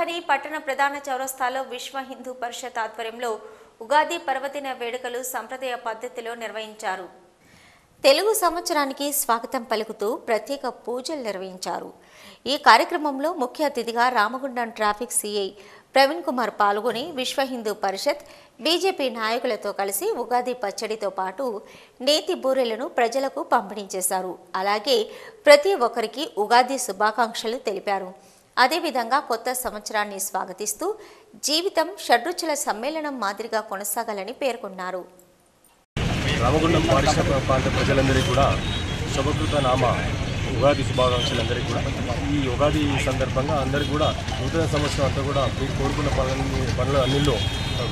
రాజధాని పట్టణ ప్రధాన చౌరస్తాలో విశ్వ హిందూ పరిషత్ ఆధ్వర్యంలో ఉగాది పర్వదిన వేడుకలు సంప్రదాయ పద్ధతిలో నిర్వహించారు. తెలుగు సంవత్సరానికి స్వాగతం పలుకుతూ ప్రత్యేక పూజలు నిర్వహించారు. ఈ కార్యక్రమంలో ముఖ్య అతిథిగా రామగుండం ట్రాఫిక్ సిఐ ప్రవీణ్ కుమార్ పాల్గొని విశ్వ హిందూ పరిషత్ బీజేపీ నాయకులతో కలిసి ఉగాది పచ్చడితో పాటు నేతి బూరెలను ప్రజలకు పంపిణీ చేశారు. అలాగే ప్రతి ఒక్కరికి ఉగాది శుభాకాంక్షలు తెలిపారు. అదేవిధంగా కొత్త సంవత్సరాన్ని స్వాగతిస్తూ జీవితం షడ్రుచుల సమ్మేళనం మాదిరిగా కొనసాగాలని పేర్కొన్నారు. రామగుండం పారిశ్రామిక ప్రాంత ప్రజలందరికీ కూడా శుభకృత నామ ఉగాది శుభాకాంక్షలందరికీ కూడా. ఈ ఉగాది సందర్భంగా అందరికీ కూడా నూతన సంవత్సరం అంతా కూడా మీరు కోరుకున్న పనులన్నీ పనుల అన్నిల్లో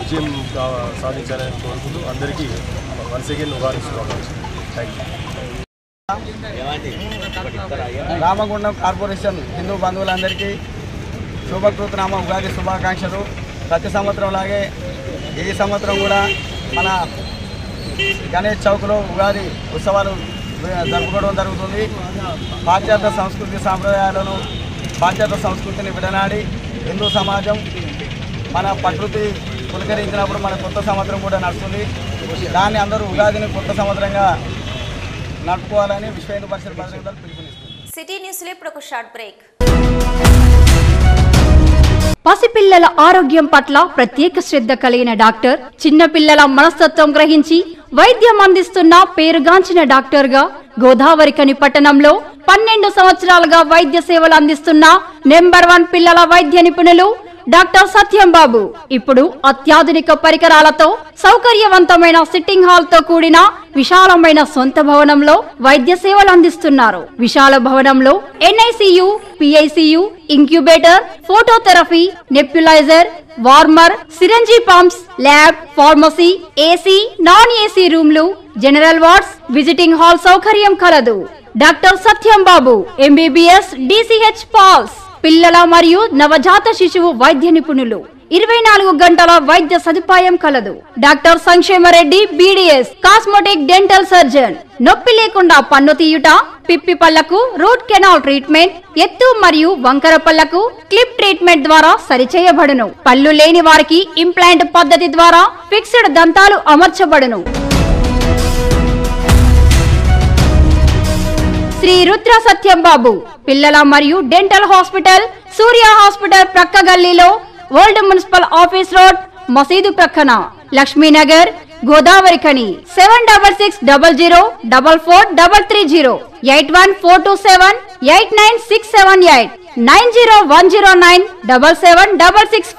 విజయం సాధించాలని కోరుకుంటూ అందరికీ వన్స్ అగైన్ ఉగాది శుభాకాంక్షలు. Thank you Ramagundam corporation Hindu బంధువులందరికీ శుభకృతనామ ఉగాది శుభాకాంక్షలు. ప్రతి సంవత్సరం లాగే ఈ సంవత్సరం కూడా మన గణేష్ చౌక్లో ఉగాది ఉత్సవాలు జరుపుకోవడం జరుగుతుంది. పాశ్చాత్య సంస్కృతి సాంప్రదాయాలను పాశ్చాత్య సంస్కృతిని విడనాడి హిందూ సమాజం మన ప్రకృతి పులకరించినప్పుడు మన కొత్త సంవత్సరం కూడా నడుస్తుంది. దాన్ని అందరూ ఉగాదిని కొత్త సంవత్సరంగా నడుపుకోవాలని విశ్వ హిందూ పరిషత్ భద్రతలు పిలుపునిస్తుంది. సిటీ న్యూస్లో ఇప్పుడు ఒక షార్ట్ బ్రేక్. పసిపిల్లల ఆరోగ్యం పట్ల ప్రత్యేక శ్రద్ధ కలిగిన డాక్టర్ చిన్నపిల్లల మనస్తత్వం గ్రహించి వైద్యం అందిస్తున్న పేరుగాంచిన డాక్టర్గా గోదావరికని పట్టణంలో పన్నెండు సంవత్సరాలుగా వైద్య సేవలు అందిస్తున్న నెంబర్ వన్ పిల్లల వైద్య నిపుణులు డాక్టర్ సత్యం బాబు. ఇప్పుడు అత్యాధునిక పరికరాలతో సౌకర్యవంతమైన సిట్టింగ్ హాల్తో కూడిన విశాలమైన సొంత భవనంలో వైద్య సేవలు అందిస్తున్నారు. విశాల భవనంలో NICU PICU incubator phototherapy nebuliser warmer syringe pumps lab pharmacy AC non AC రూమ్లు జనరల్ వార్డ్స్ విజిటింగ్ హాల్ సౌకర్యం కలదు. Doctor Satyam Babu MBBS DCH PALS. పిల్లల మరియు నవజాత శిశువు వైద్య నిపుణులు. ఇరవై నాలుగు గంటల వైద్య సదుపాయం కలదు. డాక్టర్ సంక్షేమరెడ్డి బీడీఎస్ కాస్మోటిక్ డెంటల్ సర్జన్. నొప్పి లేకుండా పన్ను తీయుట పిప్పి పళ్ళకు రూట్ కెనాల్ ట్రీట్మెంట్ ఎత్తు మరియు వంకర పళ్ళకు క్లిప్ ట్రీట్మెంట్ ద్వారా సరిచేయబడును. పళ్ళు లేని వారికి ఇంప్లాంట్ పద్ధతి ద్వారా ఫిక్స్డ్ దంతాలు అమర్చబడును. శ్రీ రుద్ర సత్యం బాబు. పిల్లల మరియు డెంటల్ హాస్పిటల్ సూర్య హాస్పిటల్ ప్రక్క గల్లీలో ఓల్డ్ మున్సిపల్ ఆఫీస్ రోడ్ మసీదు ప్రక్కన. Lakshminagar Godavari Khani. Seven double six double zero double four double three zero. Eight one four two seven eight nine six seven eight. Nine zero one zero nine double seven double six